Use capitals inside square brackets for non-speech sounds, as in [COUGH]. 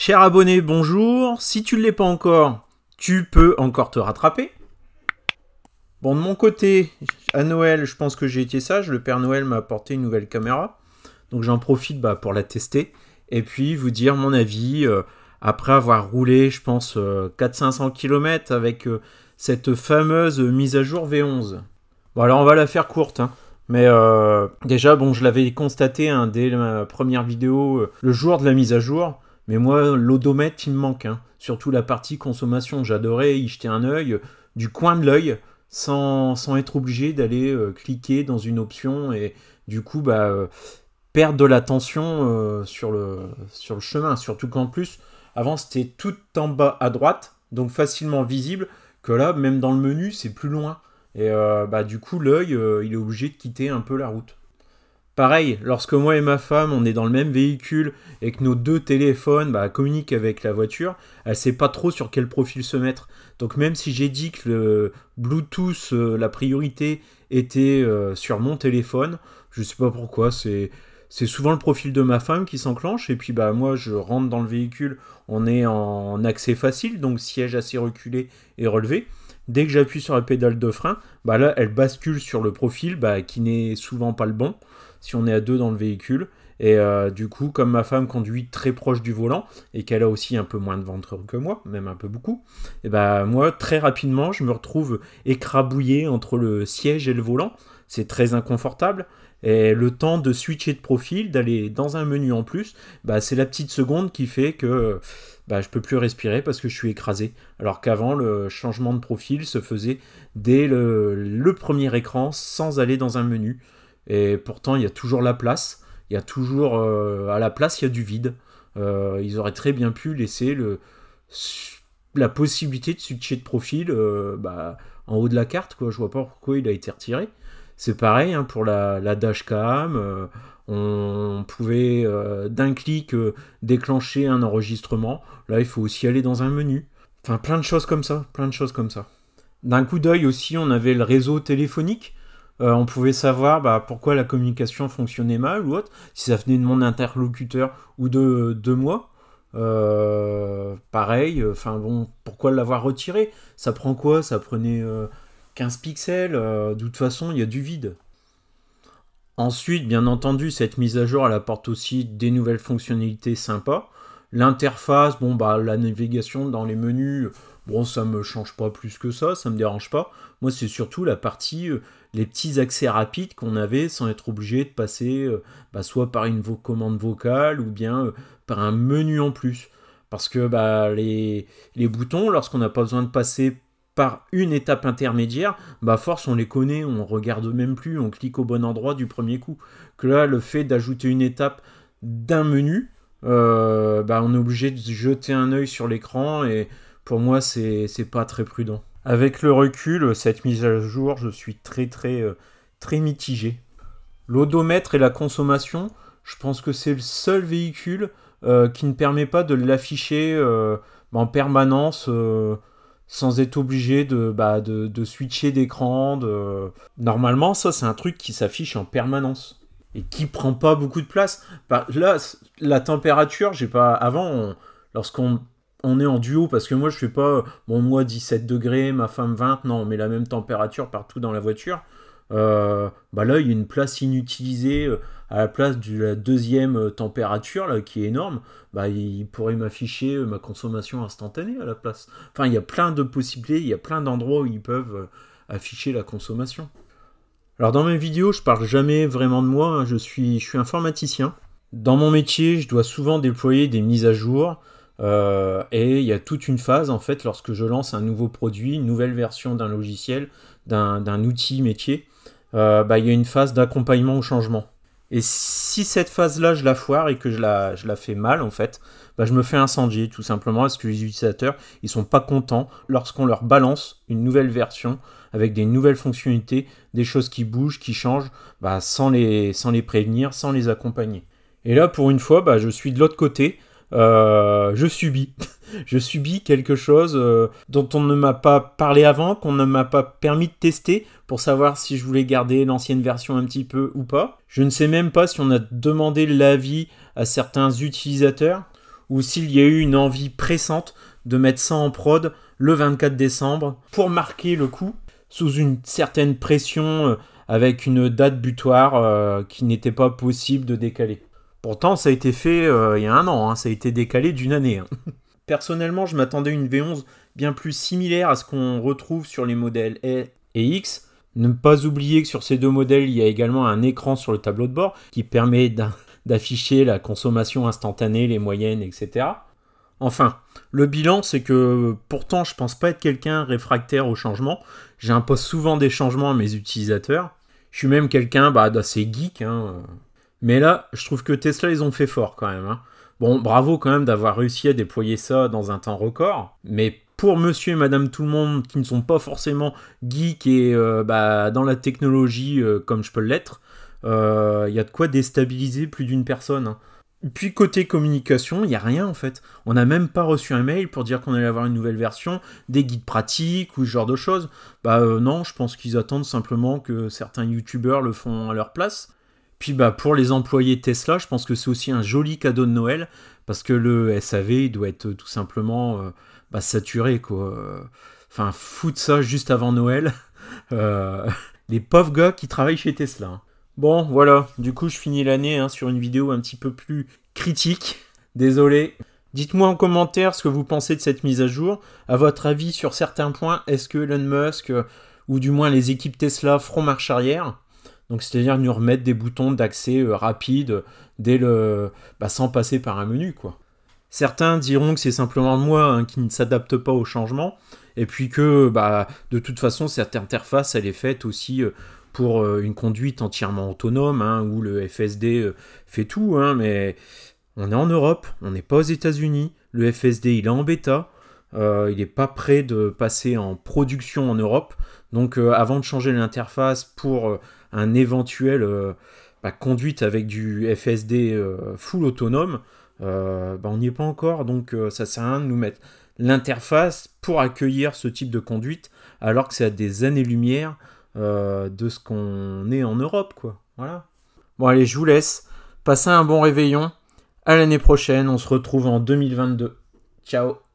Cher abonné, bonjour. Si tu ne l'es pas encore, tu peux encore te rattraper. Bon, de mon côté, à Noël, je pense que j'ai été sage. Le Père Noël m'a apporté une nouvelle caméra. Donc j'en profite bah, pour la tester. Et puis vous dire mon avis euh, après avoir roulé, je pense, 400-500 euh, km avec euh, cette fameuse mise à jour V11. Bon, alors on va la faire courte. Hein. Mais déjà, bon, je l'avais constaté hein, dès ma première vidéo, le jour de la mise à jour. Mais moi, l'odomètre, il me manque. Hein. Surtout la partie consommation. J'adorais y jeter un œil du coin de l'œil sans, être obligé d'aller euh, cliquer dans une option et du coup bah, euh, perdre de l'attention euh, sur, le, sur le chemin. Surtout qu'en plus, avant c'était tout en bas à droite, donc facilement visible, que là, même dans le menu, c'est plus loin. Et bah, du coup, l'œil, il est obligé de quitter un peu la route. Pareil, lorsque moi et ma femme, on est dans le même véhicule et que nos deux téléphones bah, communiquent avec la voiture, elle sait pas trop sur quel profil se mettre. Donc même si j'ai dit que le Bluetooth, euh, la priorité était euh, sur mon téléphone, je sais pas pourquoi, c'est c'est souvent le profil de ma femme qui s'enclenche et puis bah moi je rentre dans le véhicule, on est en accès facile donc siège assez reculé et relevé. Dès que j'appuie sur la pédale de frein, bah là elle bascule sur le profil bah, qui n'est souvent pas le bon si on est à deux dans le véhicule. Et euh, du coup, comme ma femme conduit très proche du volant et qu'elle a aussi un peu moins de ventre que moi, même un peu beaucoup, et ben moi très rapidement je me retrouve écrabouillé entre le siège et le volant. C'est très inconfortable. Et le temps de switcher de profil, d'aller dans un menu en plus, bah, c'est la petite seconde qui fait que bah, je peux plus respirer parce que je suis écrasé. Alors qu'avant, le changement de profil se faisait dès le premier écran sans aller dans un menu. Et pourtant, il y a toujours la place. Il y a toujours euh, à la place, il y a du vide. Euh, ils auraient très bien pu laisser le, la possibilité de switcher de profil euh, bah, en haut de la carte. Quoi. Je vois pas pourquoi il a été retiré. C'est pareil hein, pour la, dashcam. on pouvait d'un clic déclencher un enregistrement. Là, il faut aussi aller dans un menu. Enfin, plein de choses comme ça. Plein de choses comme ça. D'un coup d'œil aussi, on avait le réseau téléphonique. Euh, on pouvait savoir bah, pourquoi la communication fonctionnait mal ou autre, si ça venait de mon interlocuteur ou de, de moi. Euh, pareil, enfin bon, pourquoi l'avoir retiré? Ça prend quoi? Ça prenait 15 euh, pixels, de toute façon, il y a du vide. Ensuite, bien entendu, cette mise à jour, elle apporte aussi des nouvelles fonctionnalités sympas. L'interface, bon, bah, la navigation dans les menus, bon, ça me change pas plus que ça, ça me dérange pas. Moi, c'est surtout la partie les petits accès rapides qu'on avait sans être obligé de passer euh, bah, soit par une commande vocale ou bien euh, par un menu en plus. Parce que bah, les, boutons, lorsqu'on n'a pas besoin de passer par une étape intermédiaire, bah force on les connaît, on regarde même plus, on clique au bon endroit du premier coup. Que là, le fait d'ajouter une étape d'un menu, euh, bah, on est obligé de jeter un œil sur l'écran et pour moi c'est pas très prudent. Avec le recul, cette mise à jour, je suis très très euh, très mitigé. L'odomètre et la consommation, je pense que c'est le seul véhicule euh, qui ne permet pas de l'afficher en permanence sans être obligé de, bah, de, switcher d'écran. Normalement, ça c'est un truc qui s'affiche en permanence et qui prend pas beaucoup de place. Bah, là, la température, j'ai pas. Avant, lorsqu'on on est en duo parce que moi je fais pas bon moi 17 degrés ma femme 20 non mais la même température partout dans la voiture euh, bah là il y a une place inutilisée euh, à la place de la deuxième euh, température là qui est énorme. Bah il pourrait m'afficher ma consommation instantanée à la place. Enfin il y a plein de possibilités il y a plein d'endroits où ils peuvent afficher la consommation. Alors dans mes vidéos je parle jamais vraiment de moi hein. je suis je suis informaticien. Dans mon métier je dois souvent déployer des mises à jour et il y a toute une phase, en fait, lorsque je lance un nouveau produit, une nouvelle version d'un logiciel, d'un outil métier, euh, bah, il y a une phase d'accompagnement au changement. Et si cette phase-là, je la foire et que je la, fais mal, en fait, bah, je me fais incendier, tout simplement, parce que les utilisateurs, ils sont pas contents lorsqu'on leur balance une nouvelle version avec des nouvelles fonctionnalités, des choses qui bougent, qui changent, bah, sans, les, sans les prévenir, sans les accompagner. Et là, pour une fois, bah, je suis de l'autre côté, euh, je subis. [LAUGHS] je subis quelque chose euh, dont on ne m'a pas parlé avant, qu'on ne m'a pas permis de tester pour savoir si je voulais garder l'ancienne version un petit peu ou pas. Je ne sais même pas si on a demandé l'avis à certains utilisateurs ou s'il y a eu une envie pressante de mettre ça en prod le 24 décembre pour marquer le coup sous une certaine pression euh, avec une date butoir euh, qui n'était pas possible de décaler. Pourtant, ça a été fait il y a un an, hein, ça a été décalé d'une année. Hein. [LAUGHS] Personnellement, je m'attendais à une V11 bien plus similaire à ce qu'on retrouve sur les modèles E et X. Ne pas oublier que sur ces deux modèles, il y a également un écran sur le tableau de bord qui permet [LAUGHS] d'afficher la consommation instantanée, les moyennes, etc. Enfin, le bilan, c'est que pourtant, je pense pas être quelqu'un réfractaire au changement. J'impose souvent des changements à mes utilisateurs. Je suis même quelqu'un bah, d'assez geek. Hein. Mais là, je trouve que Tesla, ils ont fait fort quand même. Hein. Bon, bravo quand même d'avoir réussi à déployer ça dans un temps record. Mais pour monsieur et madame tout le monde qui ne sont pas forcément geeks et euh, bah, dans la technologie euh, comme je peux l'être, il euh, y a de quoi déstabiliser plus d'une personne. Hein. Puis côté communication, il n'y a rien en fait. On n'a même pas reçu un mail pour dire qu'on allait avoir une nouvelle version, des guides pratiques ou ce genre de choses. Bah non, je pense qu'ils attendent simplement que certains youtubeurs le font à leur place. Puis bah pour les employés Tesla, je pense que c'est aussi un joli cadeau de Noël parce que le SAV doit être tout simplement euh, bah, saturé quoi. Enfin, foutre ça juste avant Noël. [LAUGHS] Euh, les pauvres gars qui travaillent chez Tesla. Hein. Bon, voilà. Du coup, je finis l'année hein, sur une vidéo un petit peu plus critique. Désolé. Dites-moi en commentaire ce que vous pensez de cette mise à jour. À votre avis, sur certains points, est-ce que Elon Musk, euh, ou du moins les équipes Tesla, feront marche arrière? Donc c'est-à-dire nous remettre des boutons d'accès euh, rapide dès le, bah, sans passer par un menu quoi. Certains diront que c'est simplement moi hein, qui ne s'adapte pas au changement, et puis que bah, de toute façon cette interface elle est faite aussi euh, pour euh, une conduite entièrement autonome, hein, où le FSD fait tout, hein, mais on est en Europe, on n'est pas aux États-Unis, le FSD il est en bêta, il n'est pas prêt de passer en production en Europe, donc avant de changer l'interface pour un éventuel euh, bah, conduite avec du FSD euh, full autonome, euh, bah, on n'y est pas encore, donc ça sert à rien de nous mettre l'interface pour accueillir ce type de conduite, alors que c'est à des années-lumière de ce qu'on est en Europe, quoi. Voilà. Bon, allez, je vous laisse. Passez un bon réveillon. À l'année prochaine. On se retrouve en 2022. Ciao